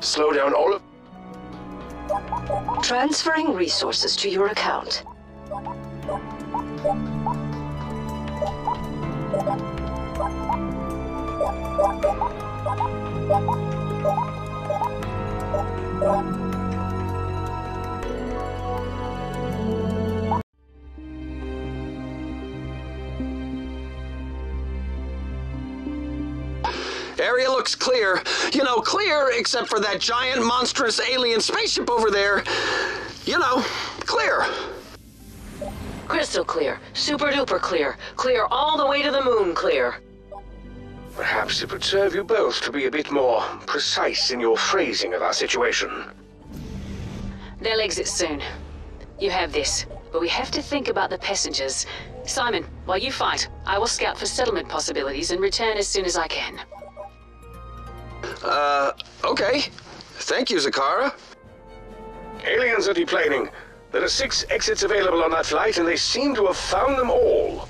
Slow down all of... Transferring resources to your account. Looks clear. You know, clear except for that giant monstrous alien spaceship over there. You know, clear. Crystal clear. Super duper clear. Clear all the way to the moon clear. Perhaps it would serve you both to be a bit more precise in your phrasing of our situation. They'll exit soon. You have this, but we have to think about the passengers. Simon, while you fight, I will scout for settlement possibilities and return as soon as I can. Uh, okay. Thank you, Zakara. Aliens are deplaning. There are six exits available on that flight, and they seem to have found them all.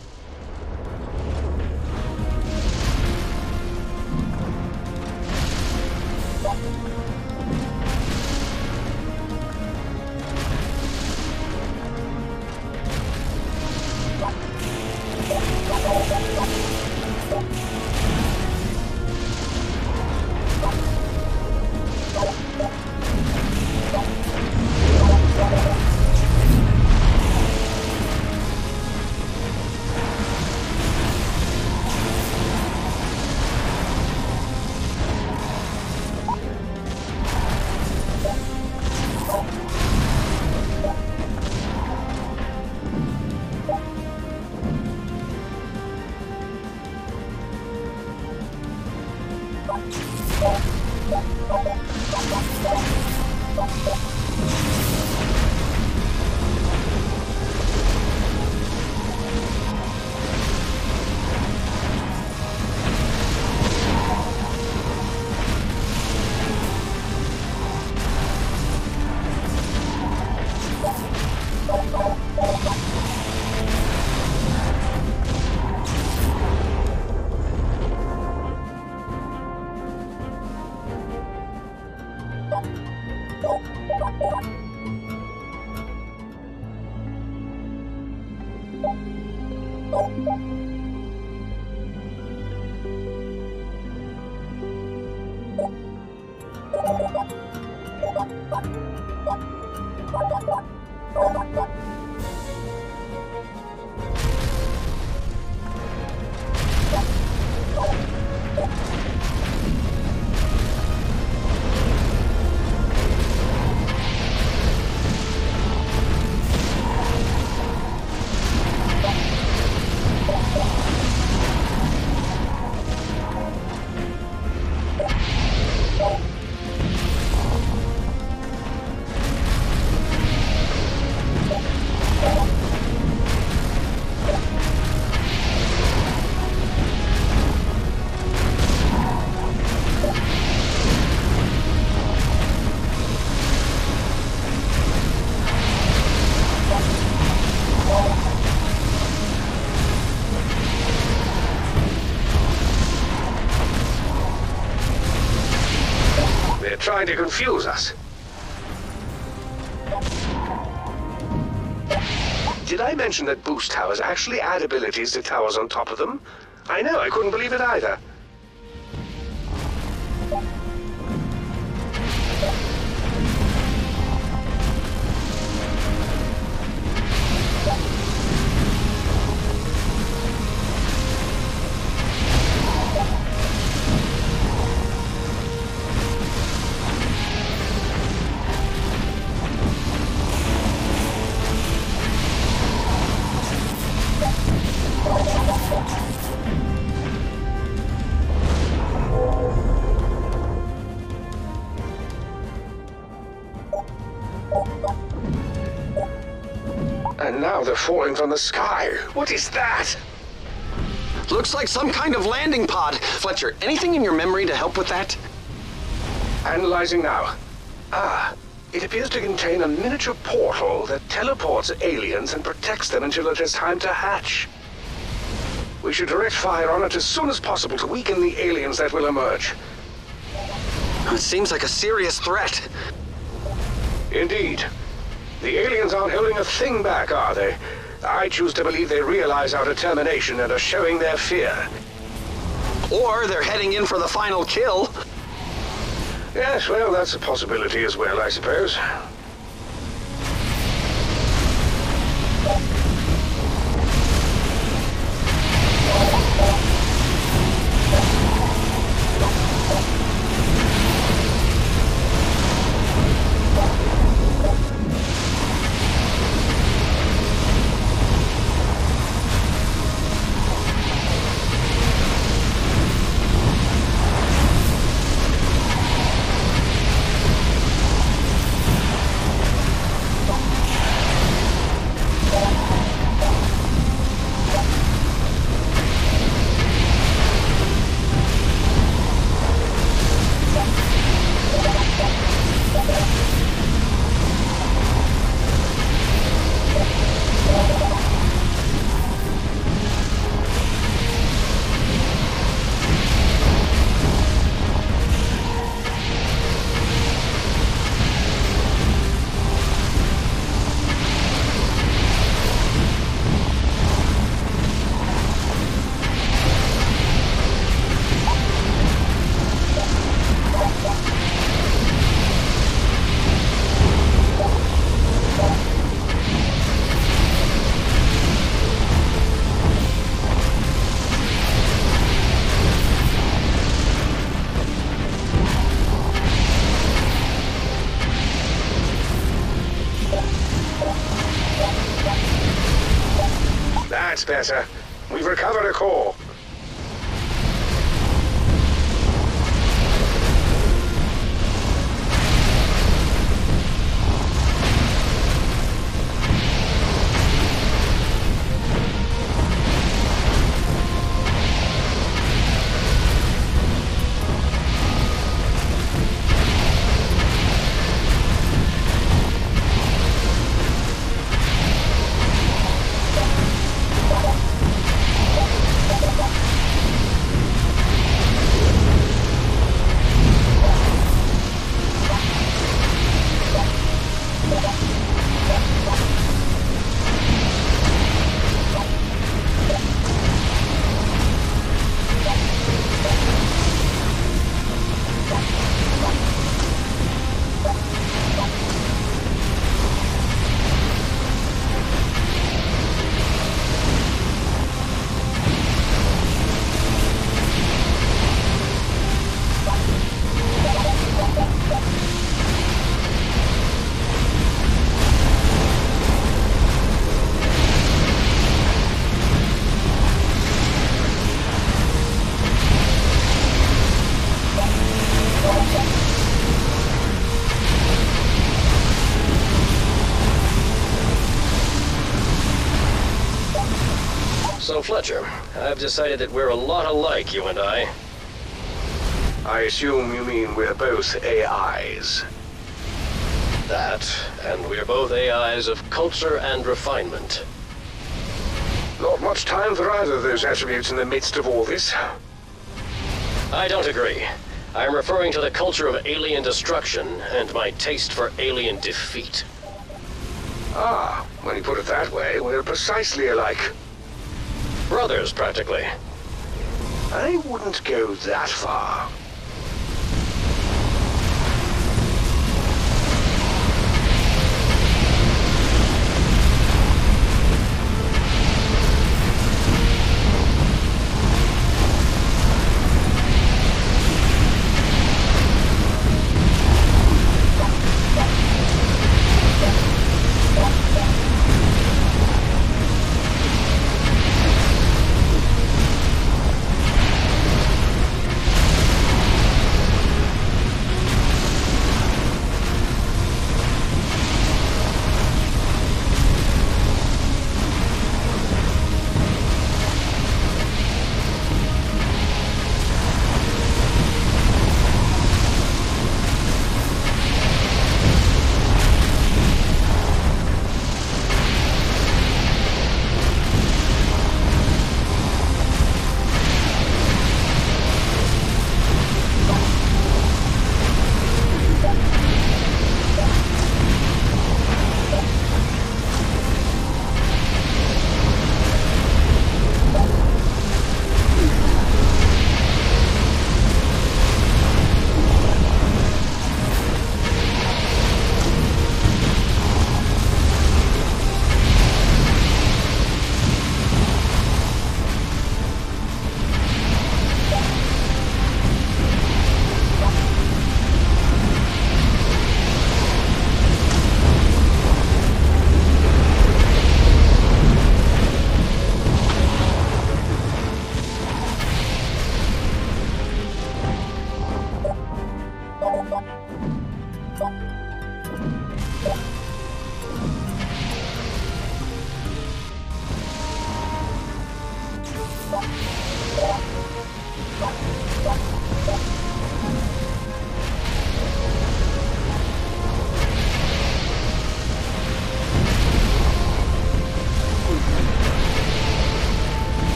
They're trying to confuse us. Did I mention that boost towers actually add abilities to towers on top of them? I know, I couldn't believe it either. And now they're falling from the sky. What is that? Looks like some kind of landing pod. Fletcher, anything in your memory to help with that? Analyzing now. Ah, it appears to contain a miniature portal that teleports aliens and protects them until it is time to hatch. We should direct fire on it as soon as possible to weaken the aliens that will emerge. It seems like a serious threat. Indeed. The aliens aren't holding a thing back, are they? I choose to believe they realize our determination and are showing their fear. Or they're heading in for the final kill. Yes, well, that's a possibility as well, I suppose. That's better. We've recovered a core. Fletcher, I've decided that we're a lot alike, you and I. I assume you mean we're both AIs. That, and we're both AIs of culture and refinement. Not much time for either of those attributes in the midst of all this. I don't agree. I'm referring to the culture of alien destruction and my taste for alien defeat. Ah, when you put it that way, we're precisely alike. Brothers, practically. I wouldn't go that far.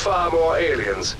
Far more aliens.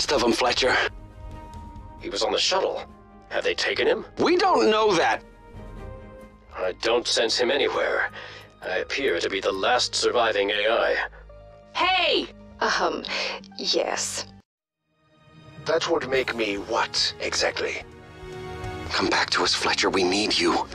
Last of them, Fletcher. He was on the shuttle. Have they taken him? We don't know that. I don't sense him anywhere. I appear to be the last surviving AI. Hey! Um, yes. That would make me what, exactly? Come back to us, Fletcher. We need you.